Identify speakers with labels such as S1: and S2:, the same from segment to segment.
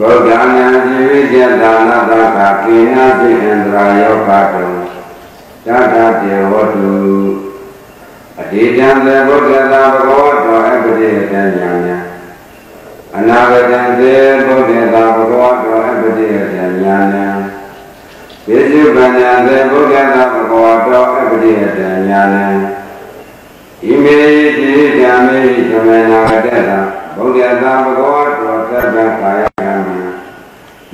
S1: ဗုဒ္ဓနာ
S2: ဇိဝိဇ္ဇဒါနတကကိနာပိဣန္ဒရာယောဂတုတတတေဝတုအတိတံသေဗုဒ္ဓသာဘဂဝတောအပတိတံညာညာအနာဂတံသေဗုဒ္ဓသာဘဂဝတောအပတိတံညာညာပိစုပန္နံသေဗုဒ္ဓသာဘဂဝတောအပတိတံညာညာဣမေတိဓမ္မေဓမ္မနာဂတတဗုဒ္ဓသာဘဂဝတောသဗ္ဗကာယကံ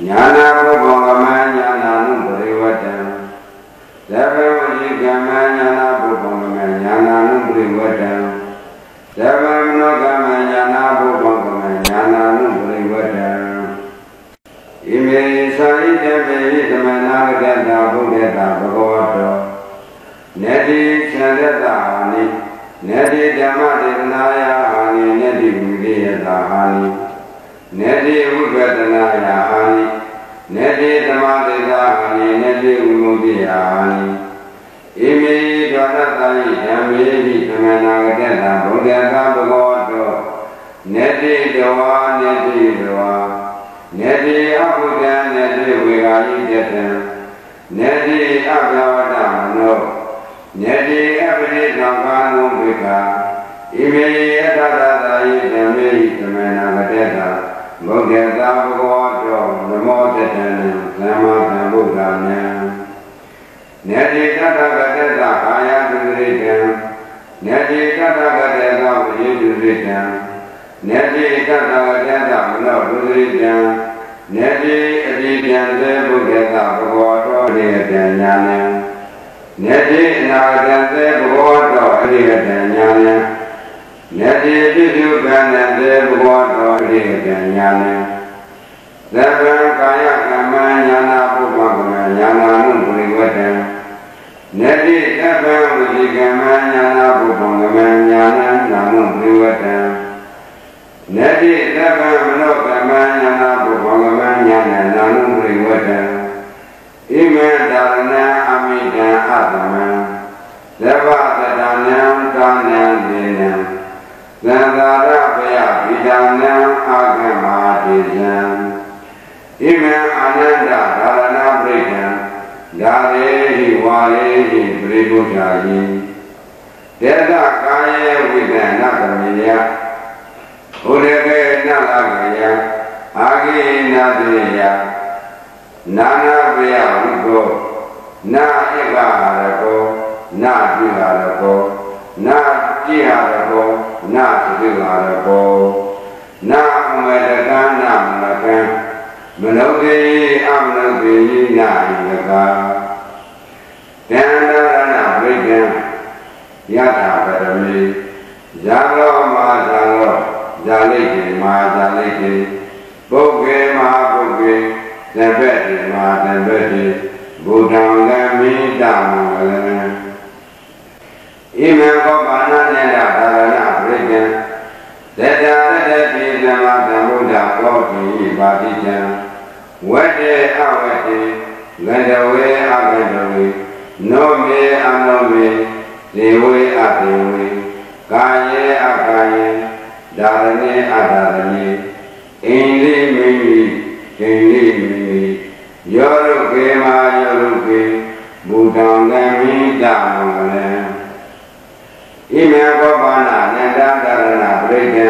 S2: ညာနာဘုဘောကမညာနာနုပရိဝတ္တံသဗ္ဗဝိကမညာနာဘုဘောကမညာနာနုပရိဝတ္တံ နေတိအဘဝတ္တမနောနေတိအပရိသံဃာနုဝိကာဣမေယတတသာယဓမ္မေဟိသမနာဂတတဗုဒ္ဓသာဘဂဝတောနမောတတံသမ္မာသမ္ဗုဒ္ဓံနေတိတတဂတတကာယတုရိတံနေတိတတဂတတဝိတုရိတံနေတိတတဂတတမနောတုရိတံ နေတိအတိပံသေဗုဒ္ဓသာဘဂဝတောရေတံညာနံနေတိအနာဂတံသေဘဂဝတောအရိယတံညာနံနေတိပိစုကံနံသေဘဂဝတောအရိယတံညာနံသဗ္ဗံကာယကမ္မညာနာပုပ္ပကမညာနာနုပရိဝတ္တံနေတိသဗ္ဗံဝိကမ္မညာနာပုပ္ပကမညာနာနာနုပရိဝတ္တံနေတိသဗ္ဗံမနောကမ္မညာနာပုပ္ပကမ ညာနာနာနုပရိဝတ္တံဣမေဒါရဏအမိတံအတ္တမံသဗ္ဗတတနံကာနံဒေနံသံဃာရပယဝိဒာနံအာဂမတိဇံဣမေအာနန္ဒဒါရဏပရိဒံဒါရေဟိဝါရေဟိပရိဘုဒ္ဓာယိတေတကာယေ တိယနာနာပယဝိကောနာဧကဟာရကောနာပိဟာရကောနာတိဟာရကောနာသိဟာရကောနာအမေတကနာမလကံမနောကေအမနောကေနာဣလကတန္တရဏပရိကံယထာပရမေဇာ သဗ္ဗတိမာသဗ္ဗတိဘုဒ္ဓံကမိတမံဝလနံဣမေကောပါဏနေတသာရဏပရိကံသတ္တရတတိသမသံဗုဒ္ဓကောတိပါတိတံဝတ္တေအဝတ္တေငန္တဝေအငန္တဝေနောမေအနောမေဒေဝေအဒေဝေကာယေအကာယေဒါရဏေအဒါရဏေဣန္ဒိမိမိဣန္ဒိ ဘုဒ္ဓံကမိတမံကလံဣမေဘောပါဏနန္ဒဒါရဏပရိဒံ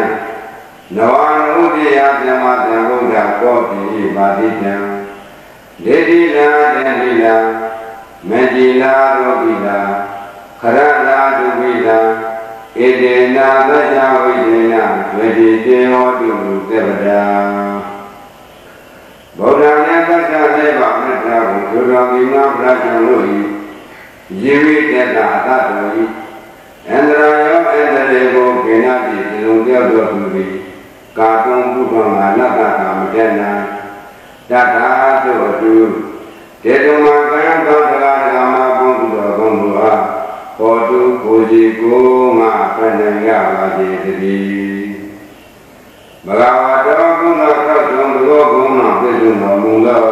S2: နောဥဒိယပြမတံဘုဒ္ဓကောတိပါတိတံဒေတိလာတေတိလာမေတိလာရောဂိလာခရလာဒုပိလာဣတေနာသဇ္ဇဝိဒေနဝေတိတေဟောတုသေဗဒာဗုဒ္ဓနဲ့သစ္စာလေးပါမေတ္တာကိုဒုတော်ကိမပရဇံလို့ဤ ယေဝိတ္တအတ္တတော်ဤအန္တရာယောအန္တရေကိုကိနာတိဒီလိုပြောတော်သူသည်ကာတုံဘုဒ္ဓမာနတ္တကာမတေနာတထာတုတုတေတုမကံသောတရားဓမ္မဘုံသူတော်ဘုံသူအားဟောတုကိုစီကိုငါဖဏရပါစေတည်းမဂဝတောကုဏသောတုံဘောကုဏပြည့်စုံတော်မူသော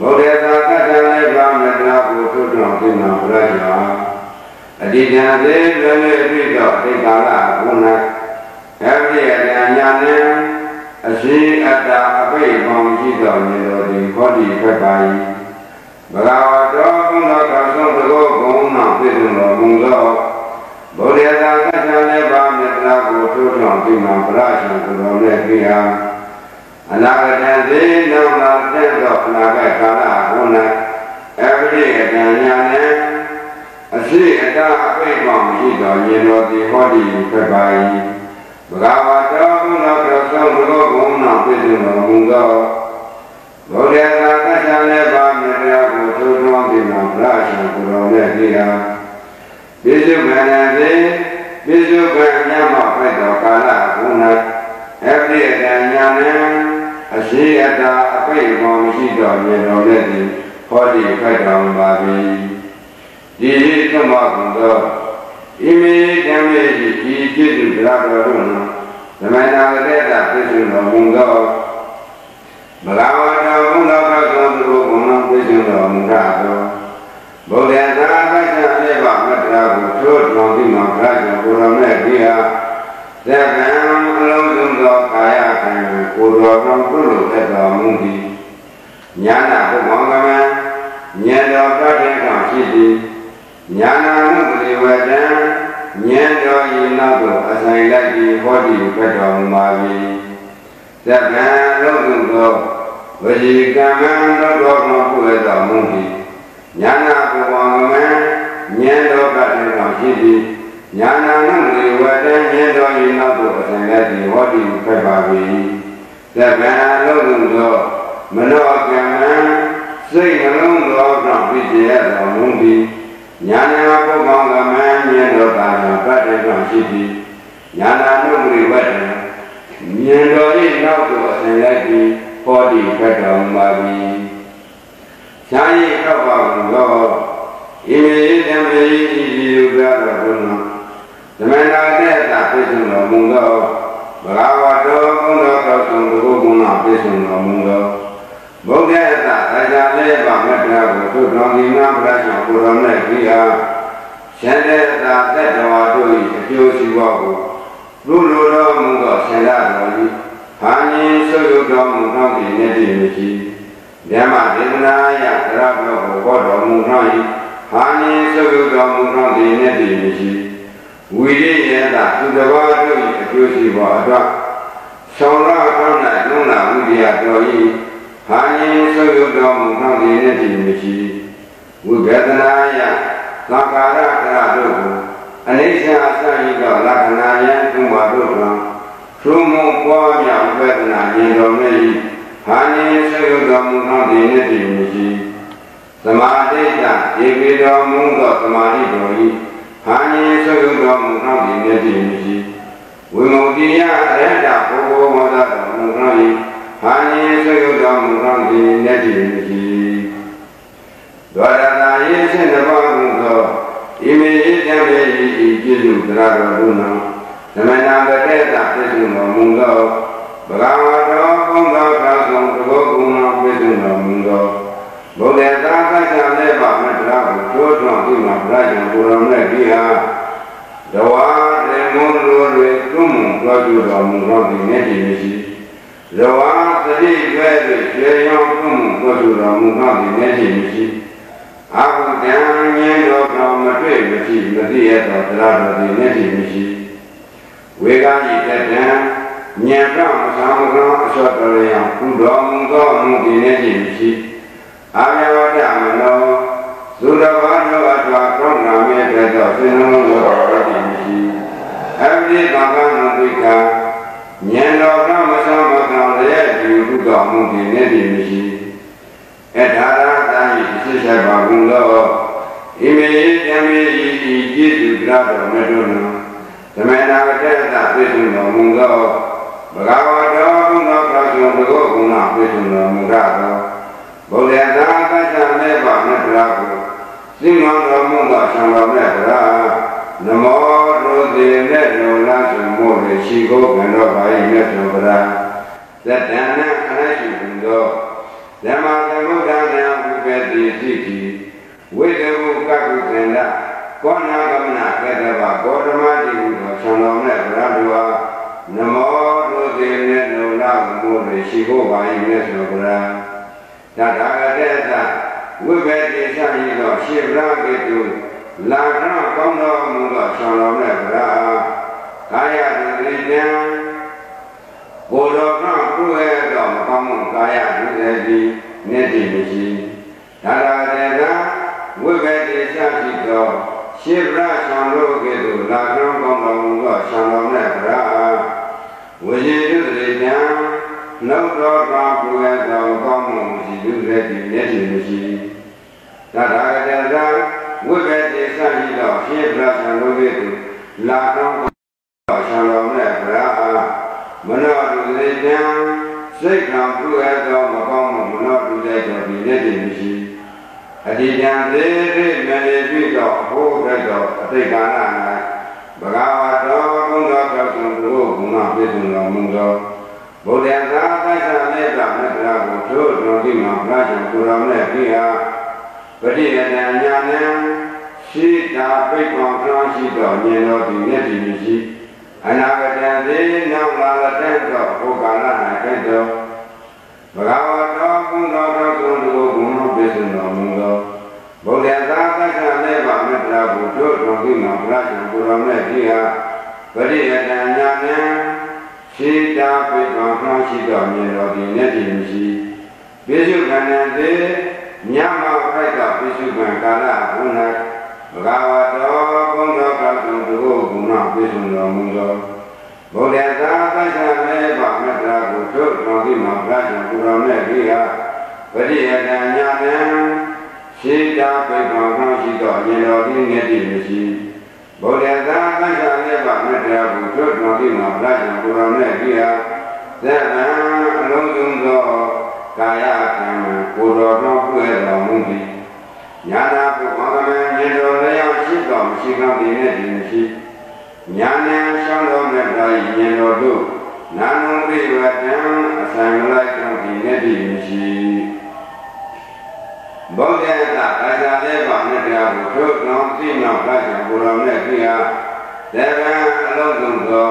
S2: ဗုဒ္ဓသာကတ္တလေးပါးမြတ်တာကို ထုတော်သိနာပရဇာအတိတံသေးလည်းလည်းပြီးတော့ဣကာလကုဏအဘိယတညာနဲ့အရှိအတ္တအပိမောင်ရှိတော်မြင်တော်ဒီခောတိဖက်ပါ၏ဘဂဝတောကုဏကသောတကောကုဏပြည့်စုံတော်မူသောဗုဒ္ဓသာကတ္တလေးပါးမြတ်တာကိုထုတော်သိနာပရဇာကိုတော်နဲ့ပြရာအနာဂတသေနောနာတဲ့သောအနာဂတ်ကာလကုဏ အဘိယတညာနဲ့အရှိအတ္တအပိမောင်ရှိတော်မြင်တော်ဒီခောတိဖက်ပါ၏ဘဂဝါတောဘုရားသောသောဘုရားဘုံနာပြည့်စုံတော်မူသောဗုဒ္ဓသာကတ္တလည်းပါမြတ်ရာကိုထိုးထွန်းပြီးမှဗလာရှင်ကိုယ်တော်နဲ့ကြည်ဟာပြည့်စုံမှန်တဲ့ပြည့်စုံကံမြတ်မောဖိုက်တော်ကာလဘုနာအပြည့်အတန်ညာနဲ့အရှိအတ္တအပိတ်မောမရှိတော်မြင်တော်နဲ့ဒီ ဟောဒီဖိုက်တော်ပါပြီဒီသမဂုံသောဣမေဓမ္မေဤပြည့်စုံကြတော်တို့နောသမဏနာကတဲ့တာပြည့်စုံတော်မူသောဘဂဝါတော်ဘုရားကသောသူဘုံတော်ပြည့်စုံတော်မူတာသောဗုဒ္ဓသာကတ္တလေးပါမတ္တရာကိုထိုးတော်ပြီးမှဘုရားကြောင့်ကိုယ်တော်နဲ့ဒီဟာသက္ကံအလုံးစုံသောကာယကံကိုယ်တော်တော်ပြုလို့တက်တော်မူသည်ညာ တ်တဲ့ကံရှိသည်ညာနာမှုပရိဝေတံဉာဏ်တော်ဤနောက်သို့အဆိုင်လိုက်ပြီးဟောဒီဖက်တော်မူပါပြီသက္ကံလုံးစုံသောဝစီကံမံတော်တော်မှာပြုရတော်မူသည်ညာနာဘုမောင်ကမဉာဏ်တော်တတ်တဲ့ကံရှိသည်ညာနာမှုပရိဝေတံဉာဏ်တော်ဤနောက်သို့အဆိုင်လိုက်ပြီးဟောဒီဖက်ပါပြီသက္ကံလုံးစုံသောမနောကံမံစိတ်နှလုံးသော ကြောင့်ပြည့်ရတော်မူသည်ညာနာပုဂ္ဂောကမံမြင်တော်တာပတ္တေကရှိသည်ညာနာနုပရိဝတ္တမြင်တော်၏နောက်သို့အစဉ်လိုက်ပြီးဟောဒီဖတ်တော်မူပါပြီ။ခြားရည်ခောက်ပါဘူးသောဣမေဓမ္မေဤဒီယုဂတော်ဘုရားဓမ္မနာတဲ့တာပြည့်စုံတော်မူသောဘဂဝတောဘုရားတော်ဆုံးဘုဂုဏပြည့်စုံတော်မူသော ဘုရားအတ္တအကြလေးပါမတ္တရာကိုသုတော်ဒီနာပရချောကိုယ်တော်နဲ့ပြီးအားရှင်တဲ့အတ္တသက်တော်တို့၏အကျိုးစီးပွားကိုလူလိုတော်မူသောဆန္ဒတော်၏ဟာနိဆုပ်ယုတော်မူသောဒီနေ့တည်းမရှိဓမ္မဒေသနာယသရဘောကိုဟောတော်မူသော၏ဟာနိဆုပ်ယုတော်မူသောဒီနေ့တည်းမရှိဝိရိယသာသူတော်တို့၏အကျိုးစီးပွားအတွက်ဆောင်ရကောင်း၌လုံးလာဝိရိယတော်၏ ဟာယင်ဆုပ်ယုတော်မူသောဒီနေ့တည်းမရှိဝိဗေဒနာယသံဃာရကရတို့ကိုအနိစ္စအစရိသောလက္ခဏာယံသူမတို့ကသုမုပွားမြောက်ဝေဒနာဉာဏ်တော်မြည်ဟာယင်ဆုပ်ယုတော်မူသောဒီနေ့တည်းမရှိသမာဓိတဧကေတော်မူသောသမာဓိတော်၏ဟာယင်ဆုပ်ယုတော်မူသောဒီနေ့တည်းမရှိဝိမု ക്തി ယအရဟတဘုဘောဝဒတော်မူသော၏ ဟာနိသုယုတော်မူသောဒီနေတိမရှိဒွါရတာယေစေနဘောမူသောဣမေဣတံမေဤဤပြည့်စုံသရတော်ဘုနာသမဏကတေတပြည့်စုံတော်မူသောဘဂဝတောဘုံသောသာဆုံးတဘောကုဏပြည့်စုံတော်မူသောဘုရားသာကကြလည်းပါမတရားကိုတိုးထွန်းပြီးမှဗလာကျန်ကိုယ်တော်နဲ့ဒီဟာတဝါတေမုန်းလိုတွေတွမှုကြွားကြတော်မူသောဒီနေတိမရှိဇဝါ သတိရွဲ့၍ကျေရောင်းမှုကိုယ်တော်မူသောဒီနေတိမရှိအာဟုတံဉာဏ်တော်တော်မတွေ့မရှိမသိရသောတရားတော်ဒီနေတိမရှိဝေကဤတတံဉာဏ်တော်မဆောင်သောအစောတော်ရန်ကုတော်မူသောမူဒီနေတိမရှိအာယဝတ္တမနောသုတဘာနောအထွာကောင်းနာမေတ္တောသင်္နောသောတော်တိမရှိအဘိဓမ္မနုပိက တော်မူဒီနေတိမရှိအထာရတာဤသိစ္ဆာပါကုသောဣမေယံမေဤဤကျေစုကြတော်မြတ်တို့နော ရှိဗရာကေတုလာထကောင်းတော်မူသောဆံတော်မြတ်ဘုရားကာယတိတံကိုယ်တော်ကပြုရသောမကောင်းမှုကာယဒုစတိနေတိမရှိဒါရာတေကဝိပတိသရိသောရှိဗရာဆံတော်ကေတုလာထကောင်းတော်မူသောဆံတော်မြတ်ဘုရားဝိဇေတုတိတံနောက်တော်ကပြုရသောကောင်းမှုရှိဒုစတိနေတိမရှိ တထာဂတံဝိပတိစရိတော်ဖြည့်ပြသံလို့ရသူလာတော့တော်ဆံတော်နဲ့ဗရာမနောတုစေတံစိတ်ကံပြုအပ်သောမကောင်းမှုမနောတုစေတော်ဒီနေ့တည်းမရှိအတိတံသေးသေးမနေပြီးတော့အဖို့တတ်တော်အတိတ်ကာလ၌ဘဂဝါတော်ဘုရားတော်သူတို့ဘုရားပြည့်စုံတော်မူသောဘုရားသာသစ္စာမေတ္တာမေတ္တာကိုထို့တော်ဒီမှာဘုရားရှင်ကိုယ်တော်နဲ့ပြီးဟာ ပရိယတညာနံရှိတာပိတ်ကောင်ကြောင်းရှိတော်မြင်တော်ဒီမျက်ဒီမရှိအနာဂတံသေနောက်လာတဲ့တော့ဘုကာလ၌တဲ့တော့ဘဂဝတော်ကုသိုလ်တော်ကုသိုလ်ဘုံပြည့်စုံတော်မူသောဘုရားသာသစ္စာမေပါမေတ္တာဘုတို့တော်ဒီမှာဘုရားရှင်ကိုယ်တော်နဲ့ဒီဟာပရိယတညာနံရှိတာပိတ်ကောင်ကြောင်းရှိတော်မြင်တော်ဒီမျက်ဒီမရှိပိစုခန္ဓာသေးညမော ခိုက်ကပိစုကံကာလဘု၌ဘဂဝတောဘုံတော်ကတုံတို့ဘုနာပိစုတော်မူသောဘုရားသာသစ္စာမေဘမေတ္တာကိုတို့တော်ဒီမှာပြတ်ပူတော်နဲ့ဒီဟာပရိယတညာနံရှိတာပိပံကောရှိတော်ဉာဏ်တော်ဒီငတိမရှိဘုရားသာသစ္စာမေဘမေတ္တာကိုတို့တော်ဒီမှာပြတ်ပူတော်နဲ့ဒီဟာသဗ္ဗံအလုံးစုံသော ကာယကံကိုယ်တော်တော်ပြည့်တော်မူသည်ညာနာပုဘောကမေညေတော်လျောက်ရှိတော်မရှိကောင်းဒီနဲ့ဒီမရှိညာနဲ့ရှောင်းတော်မြတ်တော်ဤညေတော်တို့နာနုပိဝတံအစံလိုက်ကောင်းဒီနဲ့ဒီမရှိဘုရားသာကာယလေးပါနဲ့တရားကိုထုတ်တော်သိနောက်ပါချံကိုယ်တော်နဲ့ကြည့်ဟာတေဗံအလုံးစုံသော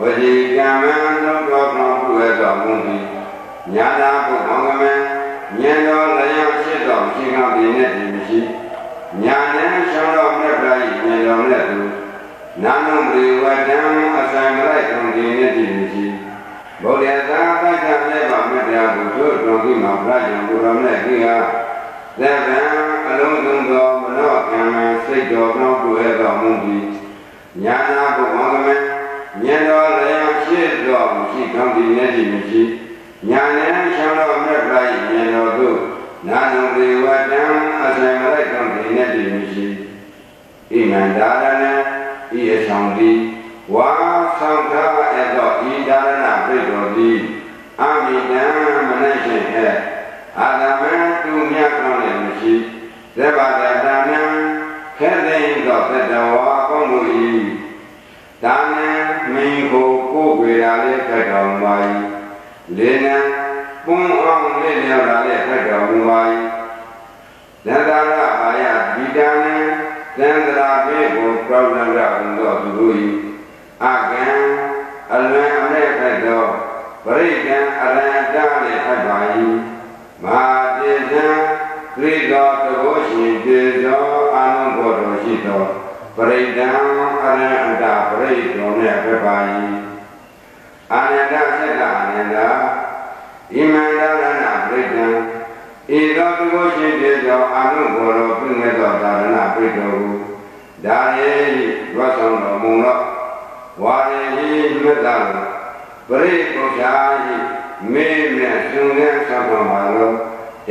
S2: ဝစီကံမံတို့တော်တော်ပြုတော်မူသည် ညာနာပုဘောကမေဉာဏ်တော်လည်းရှိတော်ရှိကောင်းဒီနဲ့ဒီမရှိညာနဲ့ရှောင်းတော်မြတ်ပြားဤဉာဏ်တော်နဲ့သူနာနုမေဝတံအစံမလိုက်ကောင်းဒီနဲ့ဒီမရှိဗုဒ္ဓသာပဋ္ဌာမေပါမြတ်တရားကိုတို့တော်ကြီးမှာပြကြံကိုယ်တော်နဲ့ဒီဟာသဗ္ဗံအလုံးစုံသောမနောကံမစိတ်တော်နှောက်တွေ့တော်မူသည်ညာနာပုဘောကမေဉာဏ်တော်လည်းရှိတော်ရှိကောင်းဒီနဲ့ဒီမရှိ ညာနဲ့ရှောင်းတော်မြတ်ပြားဤဉာဏ်တော်တို့နာနုဒေဝတံအစံမလိုက်ကောင်းဒီနဲ့ဒီမရှိဣမန္တာရဏဤအဆောင်ဒီဝါဆောင်ထားအပ်သောဤဒါရဏပြိတော်သည်အမိတံမနရှင်ဟဲ့အာရမံသူမြတ်ကောင်းလည်းမရှိသဗ္ဗတတနံခဲသိင်သောတတဝါကောင်းလို့ဤဒါနံမင်းကိုကိုယ်ွေရာလေးခတ်တော်မူပါ၏ လေနံပွန်းအောင်လေးလျောက်လာတဲ့ခတ်တော်မူပါ၏သန္တာရအာယဒီတံသန္တရာဘေကိုပြောင်းလဲကြအောင်သောသူတို့၏အကံအလွန်အမဲ့ခတ်တော်ပရိကံအရဟတနဲ့ခတ်ပါ၏မဟာတေဇံခရစ်တော်တဘောရှင်တေဇောအာနုဘောတော်ရှိတော်ပရိဒံအရဟတပရိတော်နဲ့ခတ်ပါ၏ အာနန္ဒသက္ကအာနန္ဒဣမန္တရဏပရိဒံဧသောတဘောရှင်တေဇောအာနုဘောတော်ပြုမဲ့သောသာရဏပရိတော်ကိုဒါယေဝတ်ဆောင်တော်မူသောဝါရေဟိမြတ်တာပရိပု္ပ္ပာဟိမေမြတ်ရှင်နဲ့ဆောင်းတော်ပါလို့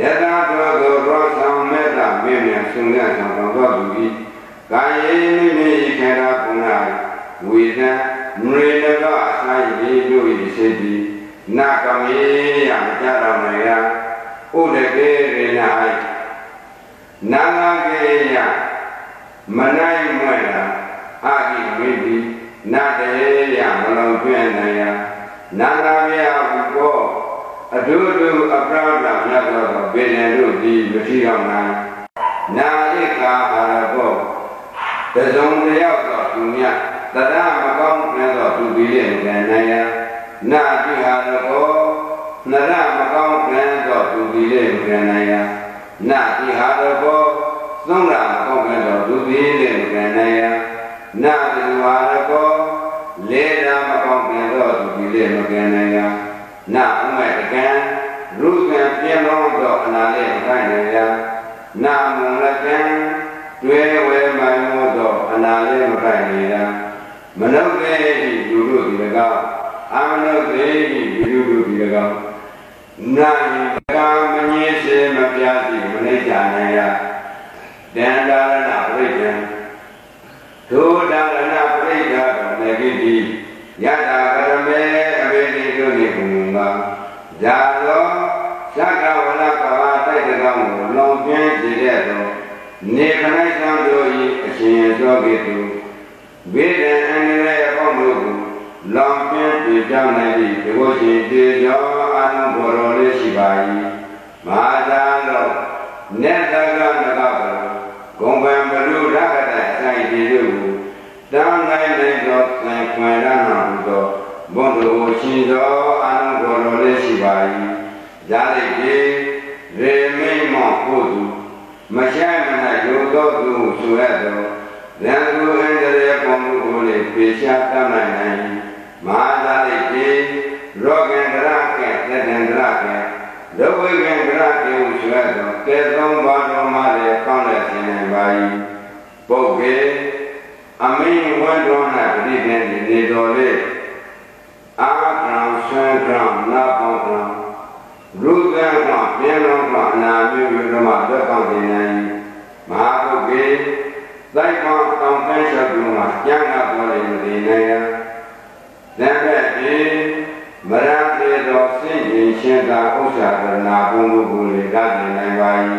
S2: ယထာတော်သောရောဆောင်မေတ္တာမေမြတ်ရှင်နဲ့ဆောင်းတော်သောသူဤကာယေမိမိခေရကုဏဝိဒံမရေနကအ ဆိုင်ဒီတို့ဤစေတိနာကမေယမကြတော်နေရဥဒကေရေနာဣနာငါကေယမနိုင်မွဲ့တာအာဂိဝိတိနာတေယမလုံးကျွမ်းနေယနာနာမြာဘုကောအတုတုအပရဒမြတ်သောဘေဒံတို့သည်မထီအောင်နိုင်နာဣကာဟာရကောတဇုံတယောက်သောသူမြ တ်တရမကောင်းတဲ့သောသူပြီးတဲ့ဉာဏ်နေယနာတိဟာရကောနရမကောင်းတဲ့သောသူပြီးတဲ့ဉာဏ်နေယနာတိဟာရကောသုံးရမကောင်းတဲ့သောသူပြီးတဲ့ဉာဏ်နေယနာတိဟာရကောလေးရမကောင်းတဲ့သောသူပြီးတဲ့ဉာဏ်နေယနာဥမဲ့တကံရုကံပြင်းလုံးသောအနာလေးခိုင်းနေယနာမုံ မနုဿေဤလူတို့ဒီ၎င်းအာမနုဿေဤလူတို့ဒီ၎င်းနာယကာမငြင်းစေမပြစီမနိကြနိုင်ရတန်တာရဏပြိတံဒုဒါရဏပြိတံနေကိတိယတာကရမေအဘိဓိတို့နေဘုံမှာဇာလောသက္ကဝလကဝတိုက်တကောင်ကိုလောင်ပြင်းစေတဲ့သောနေခဏဆံတို့၏အရှင်သောကိတုဝိဒံ လောင်ပြင်းပြကြောင်းနိုင်သည့်ဒီဝရှင်တေကြောအာနုဘောရောလေးရှိပါ၏မဟာသာလောနေတကနကပရဂုံပံဘလူရကတအဆိုင်ဒီတို့ကိုတန်းနိုင်နိုင်သောသံခွေရနာဟုသောဘုံတို့ရှင်သောအာနုဘောရောလေးရှိပါ၏ဇာတိပြေရေမိန်မောကိုသူမဆိုင်မနိုင်လိုသောသူဆိုရသောရန်သူအန္တရာယ်ပုံမှုကိုလေပေရှားတတ်နိုင်နိုင် မဟာသာတိပြေရောဂန္တရကဲသတ္တန္တရကဲလောဝိကံကရကေဟုဆိုရသောကဲသုံးပါးတော်မှလည်းကောင်းတဲ့သင်နိုင်ပါ၏ပုဂ္ဂေအမင်းဝန္တော်၌ပဋိသင်္နေတော်လေအာကံဆွမ်းကံနာပေါကံရုဒ္ဒကပြေလုံးကအနာမျိုးမျိုးဓမ္မသက်ကောင်းနေနိုင်မဟာပုဂ္ဂေတိုက်ပေါတောင်းတန်းချက်ပြုမှာကျမ်းနာတော်လေမသိနိုင်ရ ရင်ရှင်းသာဥစ္စာကရဏဘုံတို့ကိုလေတတ်နိုင်ပါ၏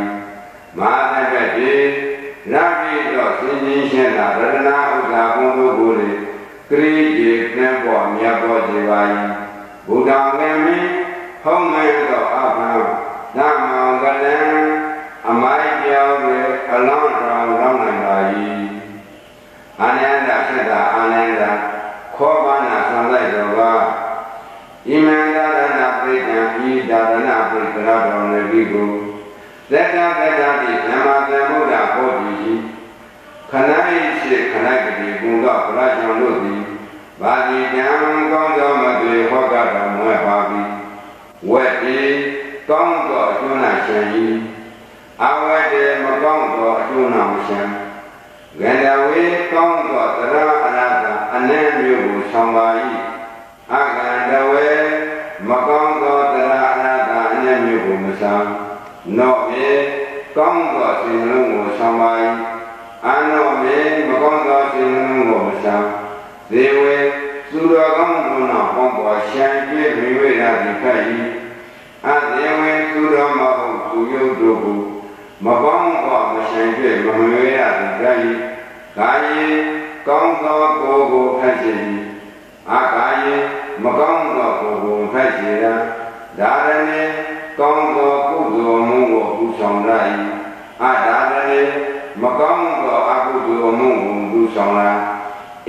S2: မဟာလက်ပဲဒီရတိတော်စိတ်ရင်ရှင်းသာရတနာဥစ္စာဘုံတို့ကိုလေကရိယေနှံပေါ်မြတ်ပေါ်စေပါ၏ဘုဒ္ဓံငယ်မင်းဟုံးမဲ့သောအဘံဓမ္မောကလံအမိုက်ပြောင်းတွေအလောင်းတော်လောင်းနိုင်ပါ၏အာနန္ဒဖြစ်တာအာနန္ဒခောပါဏသံလိုက်တော်ကဣမန္တရဏပိဋကံဤဒါရ ဏပိဋကရတော်လည်းပြီးကိုသက်တာသက်တာတိဓမ္မသံဗုဒ္ဓဟောတိခဏဤရှိခဏကတိဘုံကဗလာကြောင့်တို့သည်ဘာတိတံကောင်းသောမသွေဟောကတော်မွဲ့ပါပြီဝက်တိကောင်းသောအကျွမ်းနာရှင်ဤအဝက်တေမကောင်းသောအကျွမ်းနာရှင်ဂန္ဓဝေကောင်းသောသရအနာတအနည်းမျိုးကိုဆောင်ပါ၏အ နော့မေကောင်းသောစိတ်နှလုံးကိုဆောင်ပါ၏အနောမေမကောင်းသောစိတ်နှလုံးကိုမဆောင်ဇေဝေသူတော်ကောင်းတို့နောက်ပေါင်းပေါ်ရှံပြည့်မြွေရာဒီခတ်၏အသေဝေသူတော်မဟုတ်သူယုတ်တို့ကိုမပေါင်းပေါ်မရှံပြည့်မမြွေရာဒီခတ်၏ကာယေကောင်းသောကိုယ်ကိုဖတ်ခြင်းအာကာယေမကောင်းသောကိုယ်ကိုဖတ်ခြင်းရာဒါရဏေကောင်းသော ကုသိုလ်မှုကိုပူဆောင်ရ၏အဒါရဏေမကောင်းသောအကုသိုလ်မှုကိုပူဆောင်ရ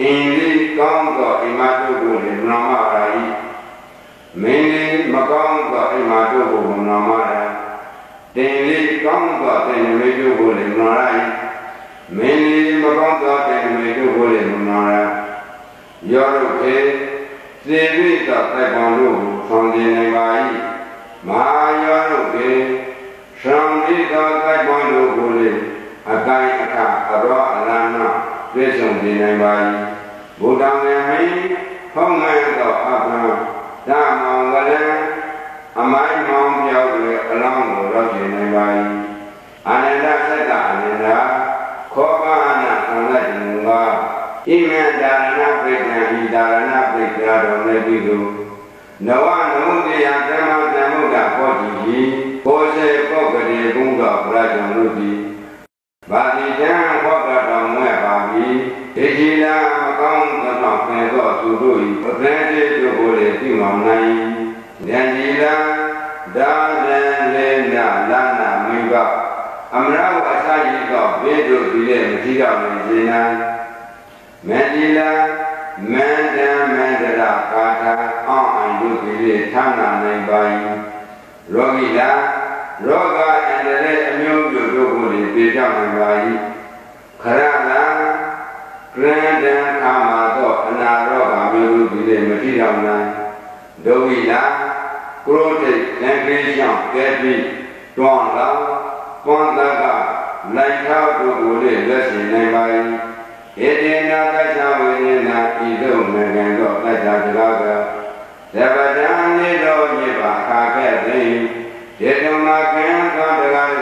S2: အင်းဒီကောင်းသောအိမတုကိုလည်းနာမရာ၏မင်းဒီမကောင်းသောအိမတုကိုနာမရာတင်ဒီကောင်းသောတင်မေတုကိုလည်းနာရ၏မင်းဒီမကောင်းသောတင်မေတုကိုလည်းနာရယောရုခေစေရိတတိုက်ပေါင်းတို့ကိုဆောင်ကျင်နိုင်ပါ၏မဟာယောရုခေ သံဃိသောတိုက်ပေါင်းတို့ကိုလည်းအတိုင်းအခါအရောအလန္နာပြည့်စုံနေနိုင်ပါ၏ဘုဒ္ဓံယဟိဖုံးငယ်သောအဘံဓမ္မောကလံအမိုင်းမောင်ပြောက်တွေအလောင်းကိုရောက်နေနိုင်ပါ၏အာနန္ဒသတ္တအာနန္ဒခောပါဏသံလက်ဉ္ဂါဣမေဒါရဏပိဋကံဤဒါရဏပိဋကတော်လည်းပြီးသူနဝနုတ္တယဓမ္မဓမ္မုဒ္ဒဟောတိဟိဘကို ကြီးသောဘေတို့ဒီလည်းမကြည့်တော့နေစေနာမန္တိလာမန္တမန္တရာကာထာအောင်အန်တို့ဒီလည်းဌာနနိုင်ပါ၏ရောဂိလာရောဂအန္တရာယ်အမျိုးမျိုးတို့ကိုလည်းပြေကြောက်နိုင်ပါ၏ခရလာကရန္တံအာမသောအနာရောဂမျိုးတို့ဒီလည်းမကြည့်တော့နိုင်ဒုဝိလာကရိုတိလံကိရှောင်းကဲပြီးတွန်းလာတွန်းတက လိုက်ထောက်တို့ကိုလည်းလက်ရှင်နိုင်ပါ၏ဣတိနာတ္တဝိနိနာဤသို့မကံသောတတ္တတကားကသဗ္ဗတံနိရောမြစ်ပါခါခဲ့သိယေတမကံသောတကား